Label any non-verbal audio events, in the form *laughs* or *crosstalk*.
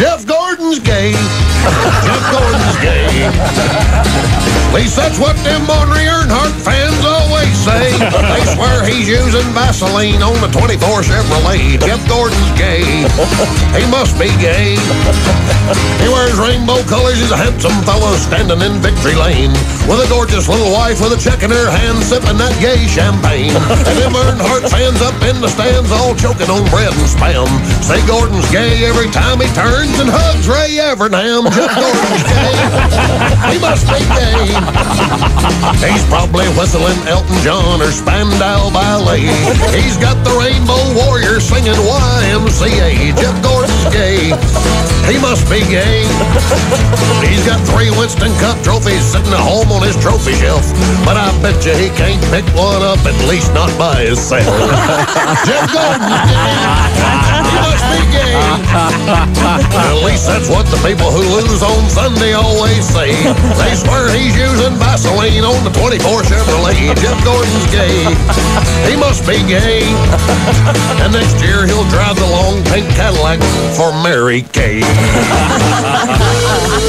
Jeff Gordon's gay. Jeff Gordon's gay. At least that's what them Ornery he's using Vaseline on the 24 Chevrolet. Jeff Gordon's gay. *laughs* He must be gay. He wears rainbow colors. He's a handsome fellow standing in victory lane with a gorgeous little wife with a check in her hand sipping that gay champagne. And them Earnhardt fans up in the stands all choking on bread and spam. Say Gordon's gay every time he turns and hugs Ray Evernham. Jeff Gordon's gay. He must be gay. He's probably whistling Elton John or Spandau Ballet. He's got the Rainbow Warrior singing YMCA. Jeff Gordon's gay. He must be gay. He's got three Winston Cup trophies sitting at home on his trophy shelf. But I bet you he can't pick one up, at least not by himself. *laughs* Jeff Gordon's gay. He must be gay. At least that's what the people who lose on Sunday always say. *laughs* They swear he's using Vaseline on the 24 Chevrolet. Jeff Gordon's gay. He must be gay. *laughs* And next year he'll drive the long pink Cadillac for Mary Kay. *laughs*